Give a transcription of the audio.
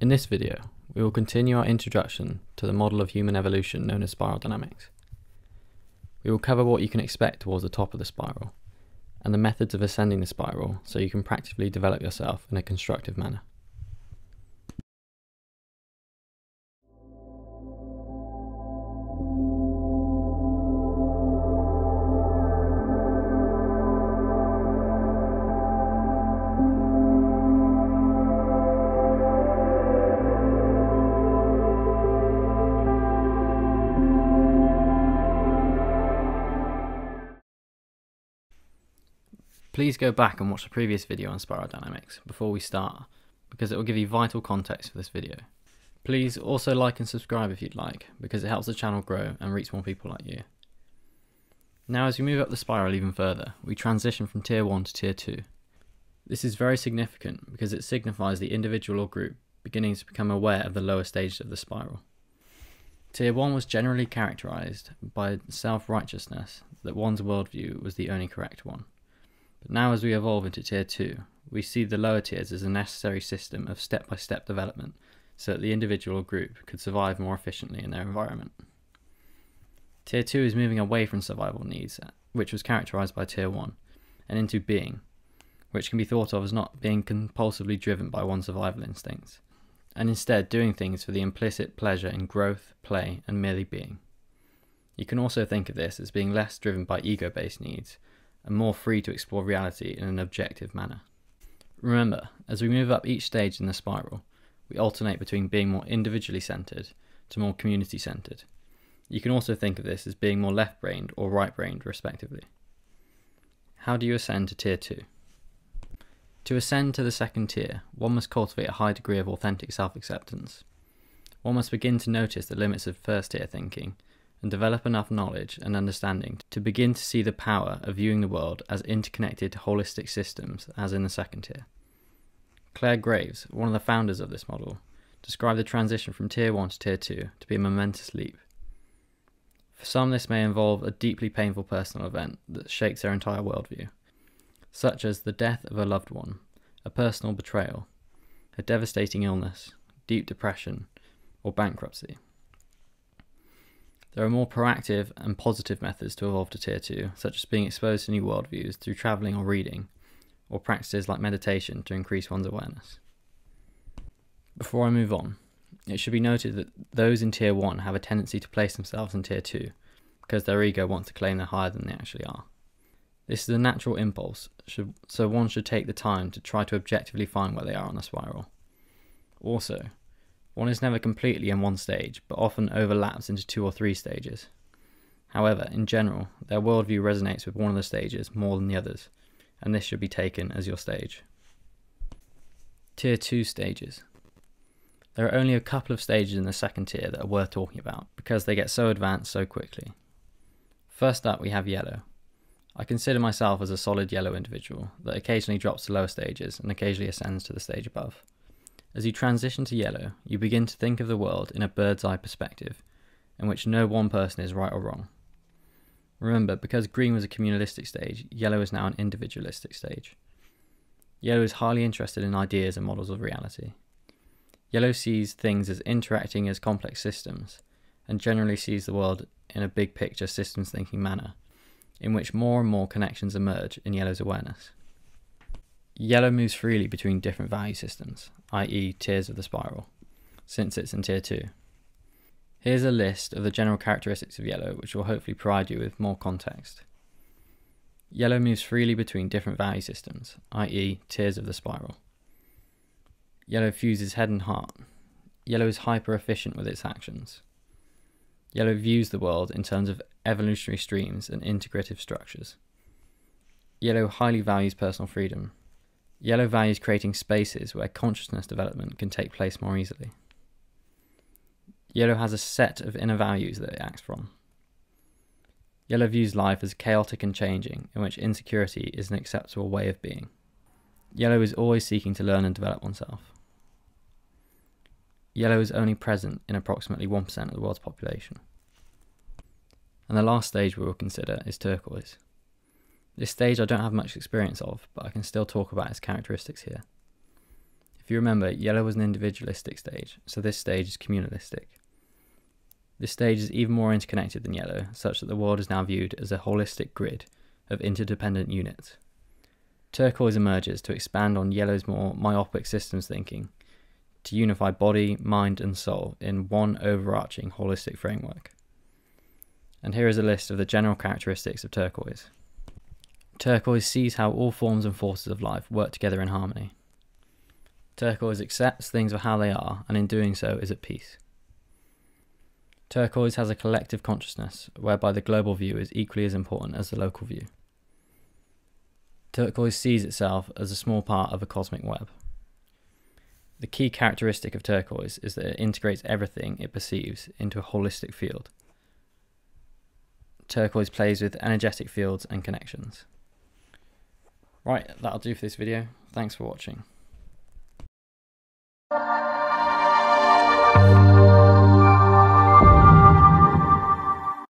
In this video, we will continue our introduction to the model of human evolution known as spiral dynamics. We will cover what you can expect towards the top of the spiral, and the methods of ascending the spiral so you can practically develop yourself in a constructive manner. Please go back and watch the previous video on spiral dynamics before we start, because it will give you vital context for this video. Please also like and subscribe if you'd like, because it helps the channel grow and reach more people like you. Now as we move up the spiral even further, we transition from tier 1 to tier 2. This is very significant because it signifies the individual or group beginning to become aware of the lower stages of the spiral. Tier 1 was generally characterized by self-righteousness that one's worldview was the only correct one. But now as we evolve into tier 2, we see the lower tiers as a necessary system of step-by-step development so that the individual or group could survive more efficiently in their environment. Tier 2 is moving away from survival needs, uh, which was characterized by Tier 1, and into being, which can be thought of as not being compulsively driven by one's survival instincts, and instead doing things for the implicit pleasure in growth, play, and merely being. You can also think of this as being less driven by ego based needs and more free to explore reality in an objective manner. Remember, as we move up each stage in the spiral, we alternate between being more individually centered to more community centered. You can also think of this as being more left brained or right brained, respectively. How do you ascend to tier 2? To ascend to the second tier, one must cultivate a high degree of authentic self acceptance. One must begin to notice the limits of first tier thinking and develop enough knowledge and understanding to begin to see the power of viewing the world as interconnected holistic systems as in the second tier. Clare Graves, one of the founders of this model, described the transition from tier 1 to tier 2 to be a momentous leap. For some, this may involve a deeply painful personal event that shakes their entire worldview, such as the death of a loved one, a personal betrayal, a devastating illness, deep depression, or bankruptcy. There are more proactive and positive methods to evolve to tier 2, such as being exposed to new worldviews through travelling or reading, or practices like meditation to increase one's awareness. Before I move on, it should be noted that those in tier 1 have a tendency to place themselves in tier 2 because their ego wants to claim they're higher than they actually are. This is a natural impulse, so one should take the time to try to objectively find where they are on the spiral. Also, one is never completely in one stage, but often overlaps into two or three stages. However, in general, their worldview resonates with one of the stages more than the others, and this should be taken as your stage. Tier 2 stages. There are only a couple of stages in the second tier that are worth talking about because they get so advanced so quickly. First up, we have yellow. I consider myself as a solid yellow individual that occasionally drops to lower stages and occasionally ascends to the stage above. As you transition to yellow, you begin to think of the world in a bird's eye perspective, in which no one person is right or wrong. Remember, because green was a communalistic stage, yellow is now an individualistic stage. Yellow is highly interested in ideas and models of reality. Yellow sees things as interacting as complex systems, and generally sees the world in a big picture systems thinking manner, in which more and more connections emerge in Yellow's awareness. Yellow moves freely between different value systems, i.e., tiers of the spiral, since it's in tier 2. Here's a list of the general characteristics of yellow, which will hopefully provide you with more context. Yellow moves freely between different value systems, i.e., tiers of the spiral. Yellow fuses head and heart. Yellow is hyper efficient with its actions. Yellow views the world in terms of evolutionary streams and integrative structures. Yellow highly values personal freedom, Yellow values creating spaces where consciousness development can take place more easily. Yellow has a set of inner values that it acts from. Yellow views life as chaotic and changing, in which insecurity is an acceptable way of being. Yellow is always seeking to learn and develop oneself. Yellow is only present in approximately 1% of the world's population. And the last stage we will consider is turquoise. This stage I don't have much experience of, but I can still talk about its characteristics here. If you remember, yellow was an individualistic stage, so this stage is communalistic. This stage is even more interconnected than yellow, such that the world is now viewed as a holistic grid of interdependent units. Turquoise emerges to expand on yellow's more myopic systems thinking, to unify body, mind, and soul in one overarching holistic framework. And here is a list of the general characteristics of turquoise. Turquoise sees how all forms and forces of life work together in harmony. Turquoise accepts things for how they are, and in doing so is at peace. Turquoise has a collective consciousness, whereby the global view is equally as important as the local view. Turquoise sees itself as a small part of a cosmic web. The key characteristic of turquoise is that it integrates everything it perceives into a holistic field. Turquoise plays with energetic fields and connections. Right, that'll do for this video. Thanks for watching.